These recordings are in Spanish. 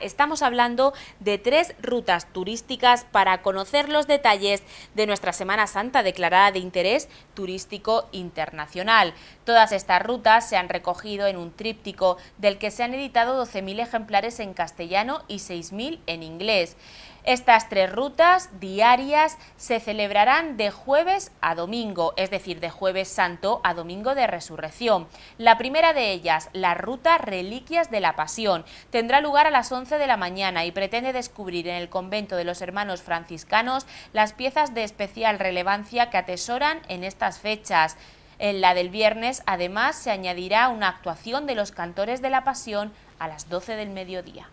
Estamos hablando de tres rutas turísticas para conocer los detalles de nuestra Semana Santa declarada de interés turístico internacional. Todas estas rutas se han recogido en un tríptico del que se han editado 12.000 ejemplares en castellano y 6.000 en inglés. Estas tres rutas diarias se celebrarán de jueves a domingo, es decir, de jueves santo a domingo de resurrección. La primera de ellas, la ruta Reliquias de la Pasión, tendrá lugar a las 11 de la mañana y pretende descubrir en el convento de los hermanos franciscanos las piezas de especial relevancia que atesoran en estas fechas. En la del viernes, además, se añadirá una actuación de los cantores de la Pasión a las 12 del mediodía.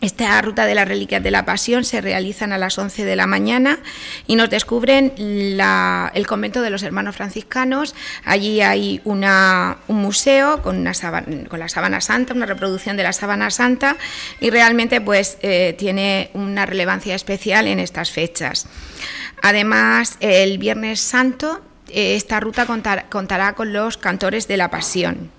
Esta ruta de las reliquias de la Pasión se realizan a las 11 de la mañana y nos descubren el convento de los hermanos franciscanos. Allí hay un museo con, una con la sábana santa, una reproducción de la sábana santa y realmente pues eh, tiene una relevancia especial en estas fechas. Además, el Viernes Santo, eh, esta ruta contará con los cantores de la Pasión.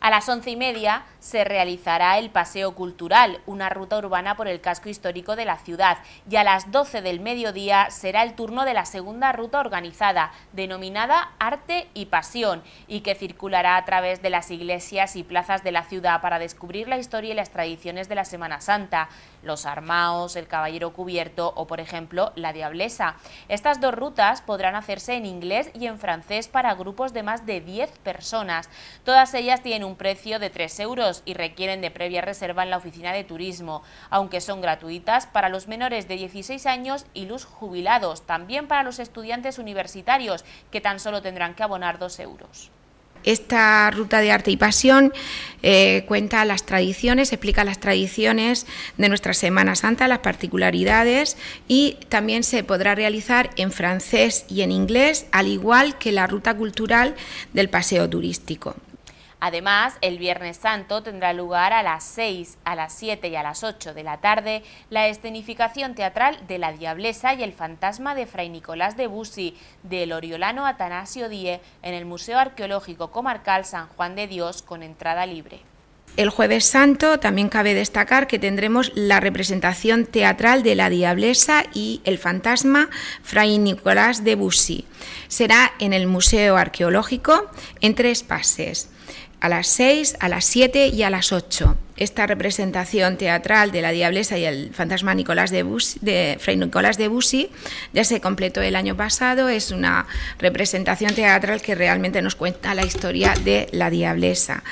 A las once y media se realizará el Paseo Cultural, una ruta urbana por el casco histórico de la ciudad, y a las 12 del mediodía será el turno de la segunda ruta organizada, denominada Arte y Pasión, y que circulará a través de las iglesias y plazas de la ciudad para descubrir la historia y las tradiciones de la Semana Santa, los armaos, el caballero cubierto o, por ejemplo, la diablesa. Estas dos rutas podrán hacerse en inglés y en francés para grupos de más de 10 personas. Todas ellas tienen un precio de 3 euros y requieren de previa reserva en la oficina de turismo, aunque son gratuitas para los menores de 16 años y los jubilados, también para los estudiantes universitarios, que tan solo tendrán que abonar 2 euros. Esta ruta de arte y pasión eh, cuenta las tradiciones, explica las tradiciones de nuestra Semana Santa, las particularidades y también se podrá realizar en francés y en inglés, al igual que la ruta cultural del paseo turístico. Además, el Viernes Santo tendrá lugar a las 6, a las 7 y a las 8 de la tarde la escenificación teatral de La Diablesa y el fantasma de Fray Nicolás de Busi del Oriolano Atanasio Die en el Museo Arqueológico Comarcal San Juan de Dios con entrada libre. El jueves santo también cabe destacar que tendremos la representación teatral de la Diablesa y el fantasma Fray Nicolás de Bussy. Será en el Museo Arqueológico en tres pases a las 6, a las 7 y a las 8. Esta representación teatral de la Diablesa y el fantasma Nicolás de, de Fray Nicolás de Bussy ya se completó el año pasado. Es una representación teatral que realmente nos cuenta la historia de la Diablesa.